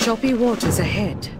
Choppy waters ahead.